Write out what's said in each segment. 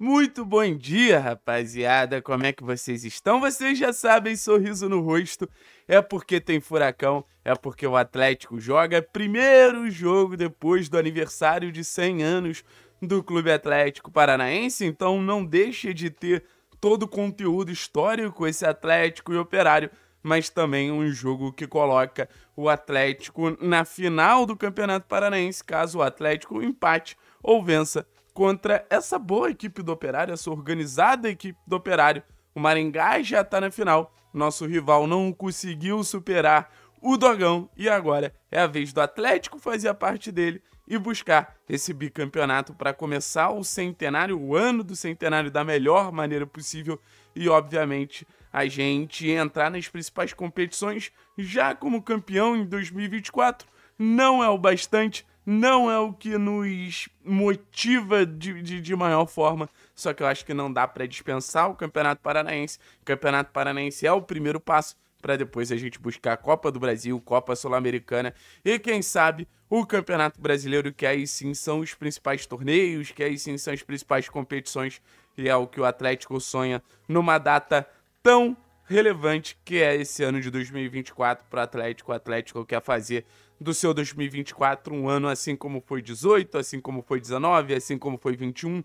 Muito bom dia, rapaziada. Como é que vocês estão? Vocês já sabem, sorriso no rosto. É porque tem furacão, é porque o Atlético joga primeiro jogo depois do aniversário de 100 anos do Clube Atlético Paranaense. Então não deixe de ter todo o conteúdo histórico esse Atlético e Operário, mas também um jogo que coloca o Atlético na final do Campeonato Paranaense, caso o Atlético empate ou vença contra essa boa equipe do Operário, essa organizada equipe do Operário. O Maringá já está na final. Nosso rival não conseguiu superar o Dogão e agora é a vez do Atlético fazer a parte dele e buscar esse bicampeonato para começar o centenário, o ano do centenário da melhor maneira possível e, obviamente, a gente entrar nas principais competições já como campeão em 2024. Não é o bastante, não é o que nos motiva de, de, de maior forma, só que eu acho que não dá para dispensar o Campeonato Paranaense. O Campeonato Paranaense é o primeiro passo para depois a gente buscar a Copa do Brasil, Copa Sul-Americana e quem sabe o Campeonato Brasileiro, que aí sim são os principais torneios, que aí sim são as principais competições e é o que o Atlético sonha numa data tão relevante que é esse ano de 2024 para o Atlético. O Atlético quer fazer do seu 2024 um ano assim como foi 18, assim como foi 19, assim como foi 21,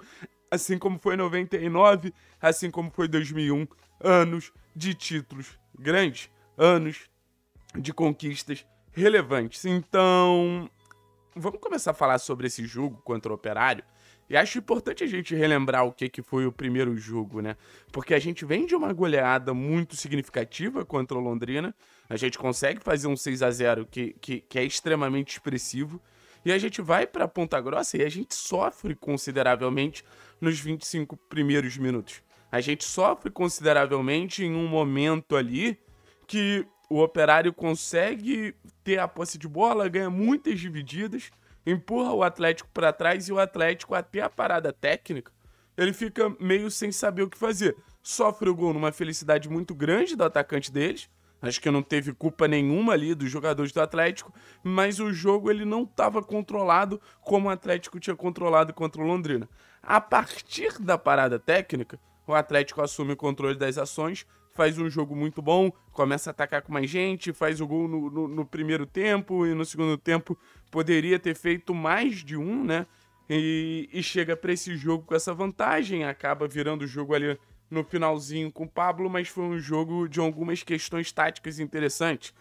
assim como foi 99, assim como foi 2001, anos de títulos grandes, anos de conquistas relevantes. Então, vamos começar a falar sobre esse jogo contra o Operário. E acho importante a gente relembrar o que, que foi o primeiro jogo, né? Porque a gente vem de uma goleada muito significativa contra o Londrina. A gente consegue fazer um 6 a 0 que, que, que é extremamente expressivo. E a gente vai para Ponta Grossa e a gente sofre consideravelmente nos 25 primeiros minutos. A gente sofre consideravelmente em um momento ali que o operário consegue ter a posse de bola, ganha muitas divididas empurra o Atlético para trás e o Atlético, até a parada técnica, ele fica meio sem saber o que fazer. Sofre o gol numa felicidade muito grande do atacante deles. Acho que não teve culpa nenhuma ali dos jogadores do Atlético, mas o jogo ele não estava controlado como o Atlético tinha controlado contra o Londrina. A partir da parada técnica, o Atlético assume o controle das ações, faz um jogo muito bom, começa a atacar com mais gente, faz o gol no, no, no primeiro tempo e no segundo tempo poderia ter feito mais de um, né? E, e chega para esse jogo com essa vantagem, acaba virando o jogo ali no finalzinho com o Pablo, mas foi um jogo de algumas questões táticas interessantes.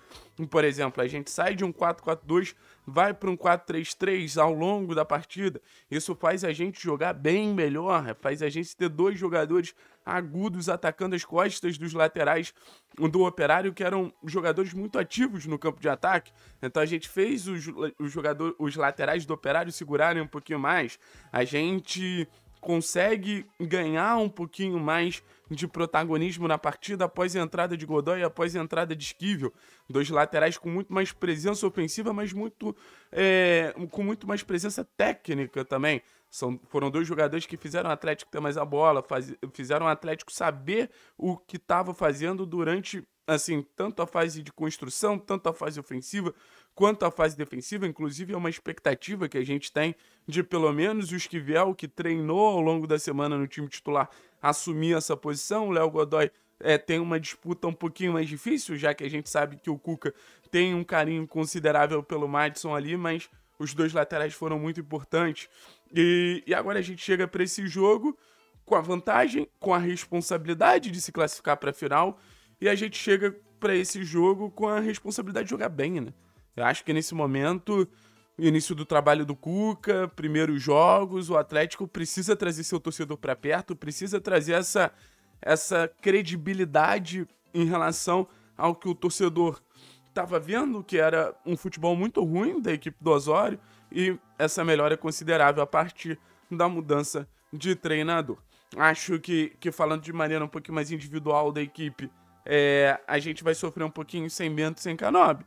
Por exemplo, a gente sai de um 4-4-2, vai para um 4-3-3 ao longo da partida. Isso faz a gente jogar bem melhor, faz a gente ter dois jogadores agudos atacando as costas dos laterais do Operário, que eram jogadores muito ativos no campo de ataque. Então a gente fez os, os, jogadores, os laterais do Operário segurarem um pouquinho mais. A gente consegue ganhar um pouquinho mais de protagonismo na partida após a entrada de Godoy e após a entrada de Esquivel. Dois laterais com muito mais presença ofensiva, mas muito é, com muito mais presença técnica também. São, foram dois jogadores que fizeram o Atlético ter mais a bola, faz, fizeram o Atlético saber o que estava fazendo durante assim, tanto a fase de construção, tanto a fase ofensiva, quanto a fase defensiva. Inclusive, é uma expectativa que a gente tem de pelo menos o Esquivel, que treinou ao longo da semana no time titular, assumir essa posição. O Léo Godoy é, tem uma disputa um pouquinho mais difícil, já que a gente sabe que o Cuca tem um carinho considerável pelo Madison ali, mas os dois laterais foram muito importantes. E, e agora a gente chega para esse jogo com a vantagem, com a responsabilidade de se classificar para a final e a gente chega para esse jogo com a responsabilidade de jogar bem, né? Eu acho que nesse momento, início do trabalho do Cuca, primeiros jogos, o Atlético precisa trazer seu torcedor para perto, precisa trazer essa, essa credibilidade em relação ao que o torcedor estava vendo, que era um futebol muito ruim da equipe do Osório, e essa melhora é considerável a partir da mudança de treinador. Acho que, que falando de maneira um pouquinho mais individual da equipe, é, a gente vai sofrer um pouquinho sem Bento sem Canobi.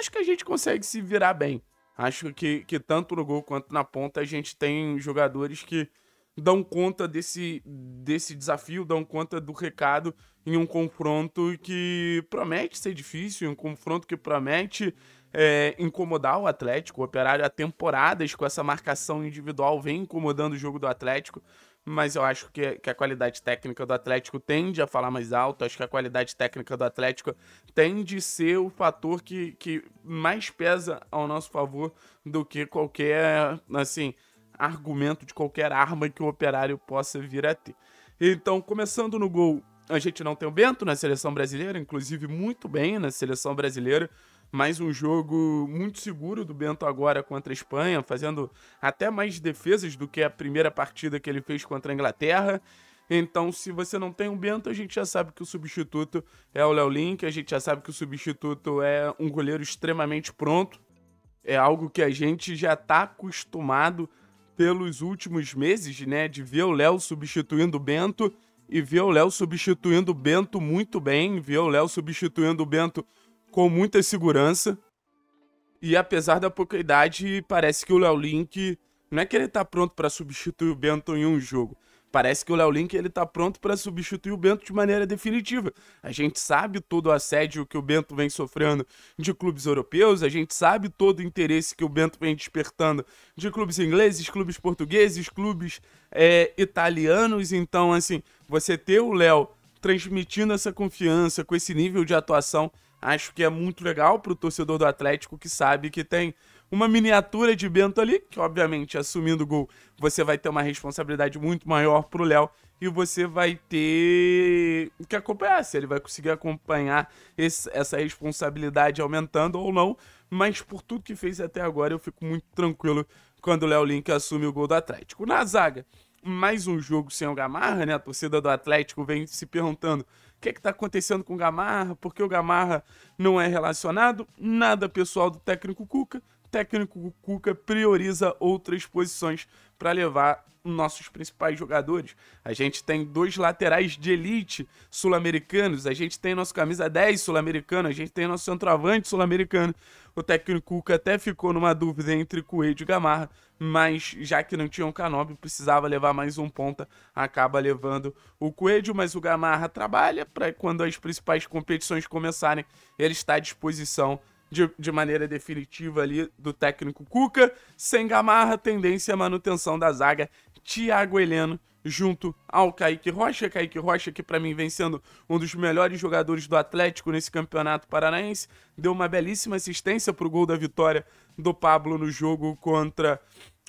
Acho que a gente consegue se virar bem. Acho que, que tanto no gol quanto na ponta a gente tem jogadores que dão conta desse, desse desafio, dão conta do recado em um confronto que promete ser difícil, um confronto que promete é, incomodar o Atlético. O Operário há temporadas com essa marcação individual vem incomodando o jogo do Atlético, mas eu acho que, que a qualidade técnica do Atlético tende a falar mais alto. Acho que a qualidade técnica do Atlético tende a ser o fator que, que mais pesa ao nosso favor do que qualquer, assim, argumento de qualquer arma que o operário possa vir a ter. Então, começando no gol, a gente não tem o Bento na seleção brasileira, inclusive muito bem na seleção brasileira. Mais um jogo muito seguro do Bento agora contra a Espanha, fazendo até mais defesas do que a primeira partida que ele fez contra a Inglaterra. Então, se você não tem um Bento, a gente já sabe que o substituto é o Léo Link, a gente já sabe que o substituto é um goleiro extremamente pronto. É algo que a gente já está acostumado pelos últimos meses, né, de ver o Léo substituindo o Bento e ver o Léo substituindo o Bento muito bem, ver o Léo substituindo o Bento com muita segurança. E apesar da pouca idade, parece que o Léo Link não é que ele tá pronto para substituir o Bento em um jogo. Parece que o Léo Link ele tá pronto para substituir o Bento de maneira definitiva. A gente sabe todo o assédio que o Bento vem sofrendo de clubes europeus, a gente sabe todo o interesse que o Bento vem despertando de clubes ingleses, clubes portugueses, clubes é, italianos. Então, assim, você ter o Léo transmitindo essa confiança com esse nível de atuação Acho que é muito legal para o torcedor do Atlético que sabe que tem uma miniatura de Bento ali, que obviamente assumindo o gol, você vai ter uma responsabilidade muito maior pro Léo e você vai ter que acompanhar se ele vai conseguir acompanhar esse, essa responsabilidade aumentando ou não, mas por tudo que fez até agora eu fico muito tranquilo quando o Léo Link assume o gol do Atlético. Na zaga, mais um jogo sem o Gamarra, né? A torcida do Atlético vem se perguntando o que é está acontecendo com o Gamarra, por que o Gamarra não é relacionado. Nada pessoal do técnico Cuca. O técnico Cuca prioriza outras posições para levar nossos principais jogadores. A gente tem dois laterais de elite sul-americanos, a gente tem nosso camisa 10 sul-americano, a gente tem nosso centroavante sul-americano. O técnico Cuca até ficou numa dúvida entre Coelho e Gamarra, mas já que não tinha um Canobi, precisava levar mais um ponta, acaba levando o Coelho, mas o Gamarra trabalha para quando as principais competições começarem, ele está à disposição de, de maneira definitiva ali do técnico Cuca. Sem Gamarra, tendência à manutenção da zaga. Thiago Heleno junto ao Kaique Rocha. Kaique Rocha, que para mim vem sendo um dos melhores jogadores do Atlético nesse campeonato paranaense, deu uma belíssima assistência para o gol da vitória do Pablo no jogo contra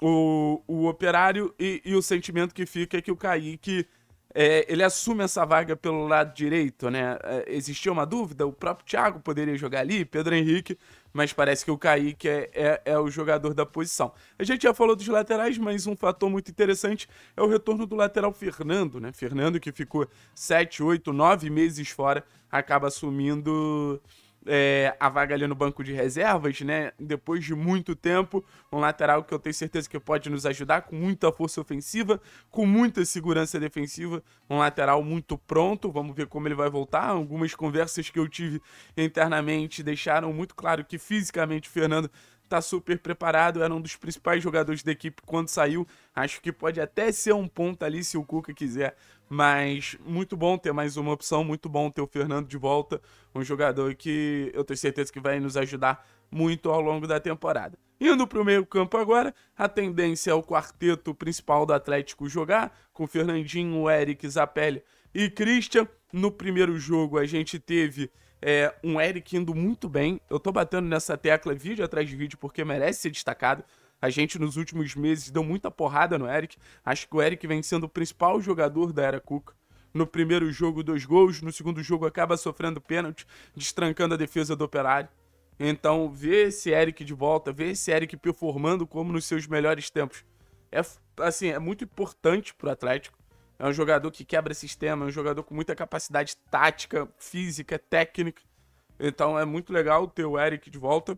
o, o Operário. E, e o sentimento que fica é que o Kaique é, ele assume essa vaga pelo lado direito, né? É, existia uma dúvida, o próprio Thiago poderia jogar ali, Pedro Henrique, mas parece que o Kaique é, é, é, o jogador da posição. A gente já falou dos laterais, mas um fator muito interessante é o retorno do lateral Fernando, né? Fernando que ficou 7, 8, 9 meses fora, acaba assumindo é, a vaga ali no banco de reservas, né? Depois de muito tempo, um lateral que eu tenho certeza que pode nos ajudar com muita força ofensiva, com muita segurança defensiva, um lateral muito pronto. Vamos ver como ele vai voltar. Algumas conversas que eu tive internamente deixaram muito claro que fisicamente o Fernando tá super preparado, era um dos principais jogadores da equipe quando saiu. Acho que pode até ser um ponto ali se o Cuca quiser, mas muito bom ter mais uma opção, muito bom ter o Fernando de volta, um jogador que eu tenho certeza que vai nos ajudar muito ao longo da temporada. Indo para o meio campo agora, a tendência é o quarteto principal do Atlético jogar, com Fernandinho, Eric, Zapelli e Christian. No primeiro jogo a gente teve é, um Eric indo muito bem. Eu tô batendo nessa tecla vídeo atrás de vídeo porque merece ser destacado. A gente nos últimos meses deu muita porrada no Eric. Acho que o Eric vem sendo o principal jogador da era Cuca. No primeiro jogo, dois gols. No segundo jogo, acaba sofrendo pênalti, destrancando a defesa do Operário. Então, ver esse Eric de volta, ver esse Eric performando como nos seus melhores tempos, é assim, é muito importante pro Atlético. É um jogador que quebra sistema, é um jogador com muita capacidade tática, física, técnica. Então é muito legal ter o Eric de volta.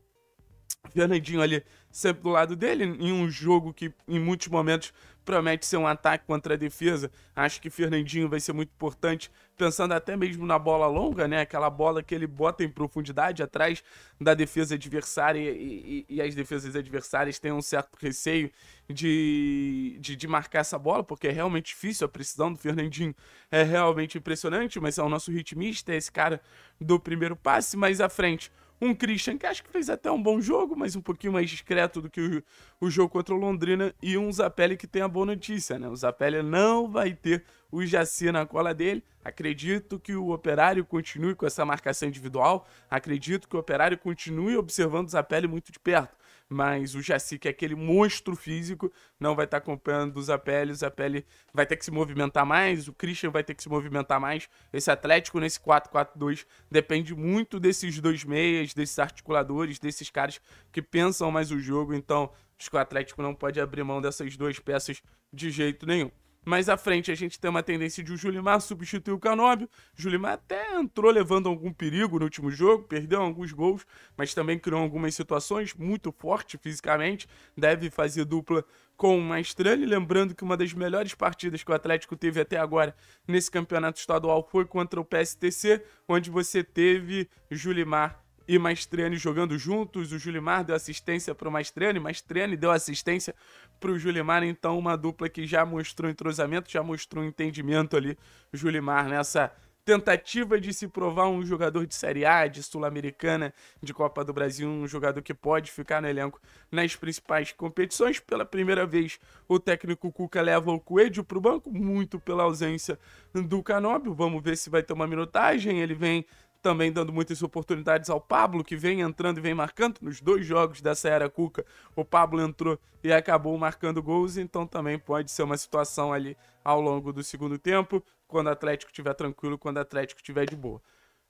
Fernandinho ali sempre do lado dele, em um jogo que em muitos momentos promete ser um ataque contra a defesa. Acho que Fernandinho vai ser muito importante, pensando até mesmo na bola longa, né? Aquela bola que ele bota em profundidade atrás da defesa adversária e, e, e as defesas adversárias têm um certo receio de, de, de, marcar essa bola, porque é realmente difícil. A precisão do Fernandinho é realmente impressionante, mas é o nosso ritmista, é esse cara do primeiro passe. Mais à frente, Um Christian que acho que fez até um bom jogo, mas um pouquinho mais discreto do que o, o jogo contra o Londrina. E um Zapelli que tem a boa notícia, né? O Zapelli não vai ter o Jaci na cola dele. Acredito que o Operário continue com essa marcação individual. Acredito que o Operário continue observando o Zapelli muito de perto mas o Jaci, que é aquele monstro físico, não vai estar tá acompanhando o Zapelli. O Zapelli vai ter que se movimentar mais, o Christian vai ter que se movimentar mais. Esse Atlético nesse 4-4-2 depende muito desses dois meias, desses articuladores, desses caras que pensam mais o jogo. Então, acho que o Atlético não pode abrir mão dessas duas peças de jeito nenhum. Mais à frente a gente tem uma tendência de o Julimar substituir o Canóbio. Julimar até entrou levando algum perigo no último jogo, perdeu alguns gols, mas também criou algumas situações muito forte fisicamente. Deve fazer dupla com o Maestrani. Lembrando que uma das melhores partidas que o Atlético teve até agora nesse campeonato estadual foi contra o PSTC, onde você teve Julimar e Maestrani jogando juntos. O Julimar deu assistência para o Maestrani, Maestrani deu assistência para o Julimar. Então, uma dupla que já mostrou entrosamento, já mostrou entendimento ali. Julimar nessa tentativa de se provar um jogador de Série A, de Sul-Americana, de Copa do Brasil, um jogador que pode ficar no elenco nas principais competições. Pela primeira vez, o técnico Cuca leva o Coelho para o banco, muito pela ausência do Canóbio. Vamos ver se vai ter uma minutagem. Ele vem também dando muitas oportunidades ao Pablo, que vem entrando e vem marcando. Nos dois jogos dessa era Cuca, o Pablo entrou e acabou marcando gols, então também pode ser uma situação ali ao longo do segundo tempo, quando o Atlético estiver tranquilo, quando o Atlético estiver de boa.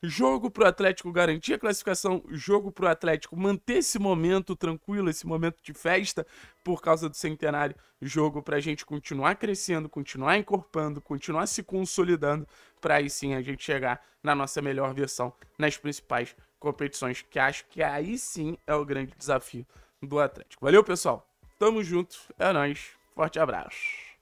Jogo para o Atlético garantir a classificação, jogo para o Atlético manter esse momento tranquilo, esse momento de festa por causa do centenário. Jogo para a gente continuar crescendo, continuar encorpando, continuar se consolidando, para aí sim a gente chegar na nossa melhor versão nas principais competições, que acho que aí sim é o grande desafio do Atlético. Valeu, pessoal. Tamo junto, é nóis. Forte abraço.